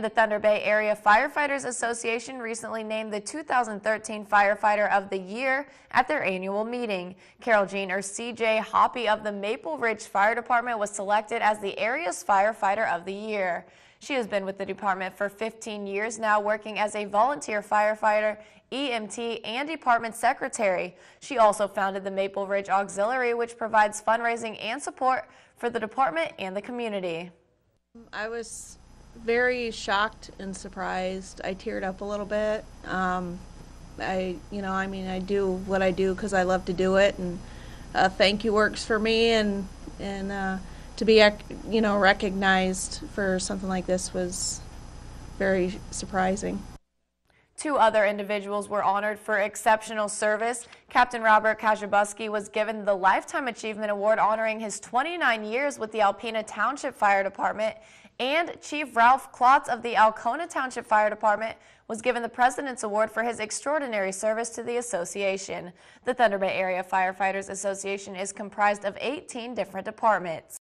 The Thunder Bay Area Firefighters Association recently named the 2013 Firefighter of the Year at their annual meeting. Carol Jean or CJ Hoppe of the Maple Ridge Fire Department was selected as the area's Firefighter of the Year. She has been with the department for 15 years now, working as a volunteer firefighter, EMT, and department secretary. She also founded the Maple Ridge Auxiliary, which provides fundraising and support for the department and the community. I was very shocked and surprised. I teared up a little bit. Um, I, you know, I mean, I do what I do because I love to do it, and uh, thank you works for me, and and uh, to be, you know, recognized for something like this was very surprising. Two other individuals were honored for exceptional service. Captain Robert Kajabuski was given the Lifetime Achievement Award honoring his 29 years with the Alpena Township Fire Department, and Chief Ralph Klotz of the Alcona Township Fire Department was given the President's Award for his extraordinary service to the association. The Thunder Bay Area Firefighters Association is comprised of 18 different departments.